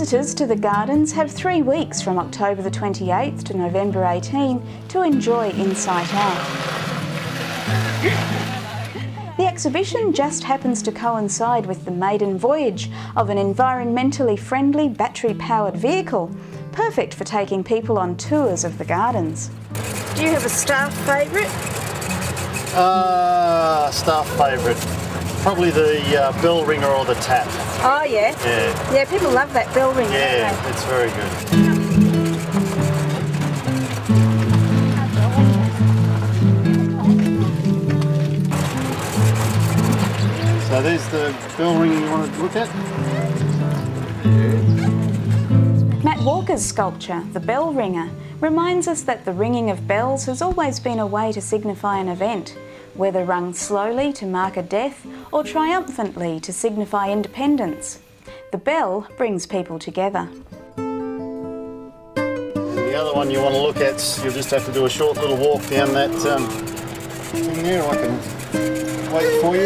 Visitors to the gardens have three weeks from October the 28th to November 18 to enjoy In SITE Out. The exhibition just happens to coincide with the maiden voyage of an environmentally friendly battery powered vehicle, perfect for taking people on tours of the gardens. Do you have a staff favourite? Uh, staff favourite. Probably the uh, bell ringer or the tap. Oh, yeah. Yeah. Yeah, people love that bell ringer. Yeah, it's very good. So there's the bell ringer you want to look at. Matt Walker's sculpture, The Bell Ringer, reminds us that the ringing of bells has always been a way to signify an event, whether rung slowly to mark a death or triumphantly to signify independence. The bell brings people together. The other one you want to look at, you'll just have to do a short little walk down that um, thing there. I can wait for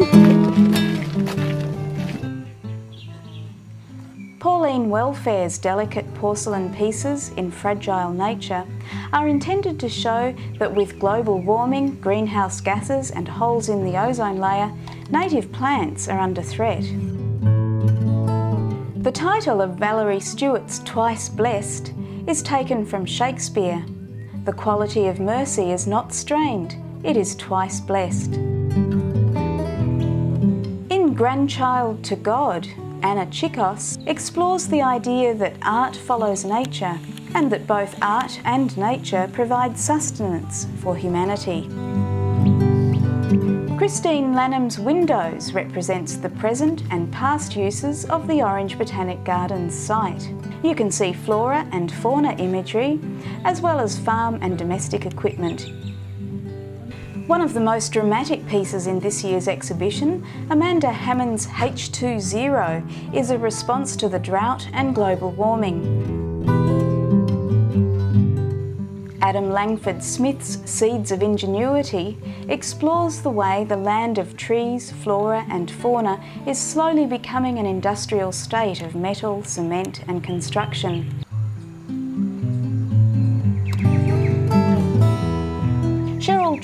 you. Pauline Welfare's delicate porcelain pieces in fragile nature are intended to show that with global warming, greenhouse gases, and holes in the ozone layer, native plants are under threat. The title of Valerie Stewart's Twice Blessed is taken from Shakespeare. The quality of mercy is not strained, it is twice blessed. In Grandchild to God, Anna Chikos explores the idea that art follows nature and that both art and nature provide sustenance for humanity. Christine Lanham's Windows represents the present and past uses of the Orange Botanic Gardens site. You can see flora and fauna imagery, as well as farm and domestic equipment. One of the most dramatic pieces in this year's exhibition, Amanda Hammond's H2O, is a response to the drought and global warming. Adam Langford Smith's Seeds of Ingenuity explores the way the land of trees, flora, and fauna is slowly becoming an industrial state of metal, cement, and construction.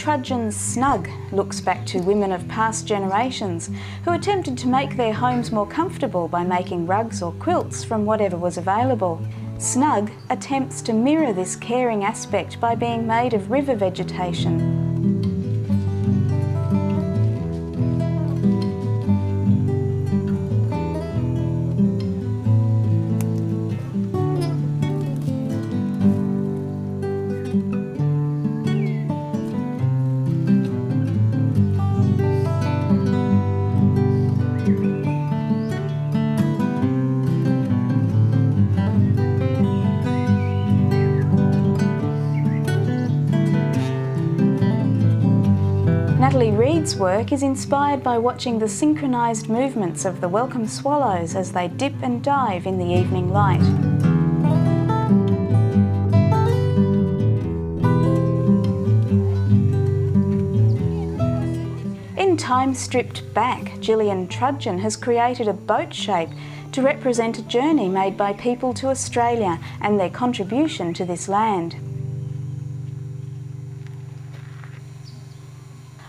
Trudgeon's Snug looks back to women of past generations who attempted to make their homes more comfortable by making rugs or quilts from whatever was available. Snug attempts to mirror this caring aspect by being made of river vegetation. Natalie work is inspired by watching the synchronised movements of the welcome swallows as they dip and dive in the evening light. In Time Stripped Back, Gillian Trudgeon has created a boat shape to represent a journey made by people to Australia and their contribution to this land.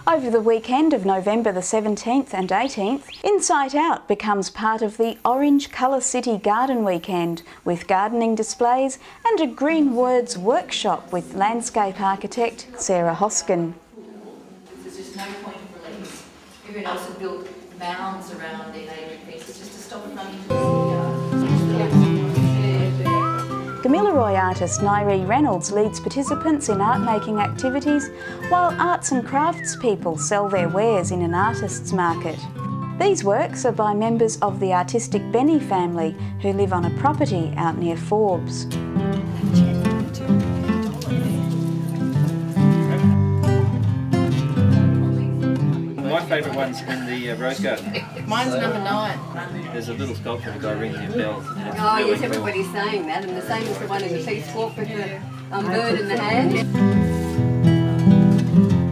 Over the weekend of November the 17th and 18th, In SITE Out becomes part of the Orange Colour City Garden Weekend with gardening displays and a Green Words workshop with landscape architect Sarah Hoskin. There's just no point of release. Everyone else had built mounds around their neighbouring pieces just to stop running into the Gamilaroi artist Nairi Reynolds leads participants in art making activities while arts and crafts people sell their wares in an artist's market. These works are by members of the artistic Benny family who live on a property out near Forbes. My favourite one's in the uh, rose garden. Mine's number nine. There's a little sculpture of a guy ringing a bell. and it's Oh, really yes, cool. everybody's saying that, and the same as the one in the Peace Walk with the um, bird in the hand.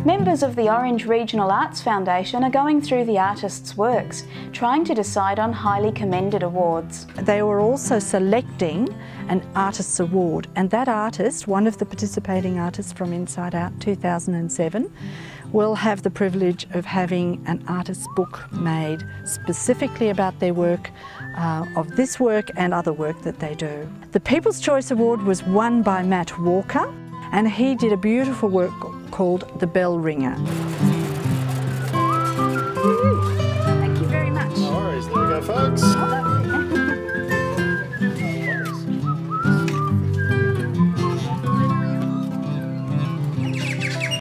Members of the Orange Regional Arts Foundation are going through the artists' works, trying to decide on highly commended awards. They were also selecting an Artists Award, and that artist, one of the participating artists from In SITE Out 2007, will have the privilege of having an artist's book made specifically about their work, uh, of this work and other work that they do. The People's Choice Award was won by Matt Walker, and he did a beautiful work called The Bell Ringer.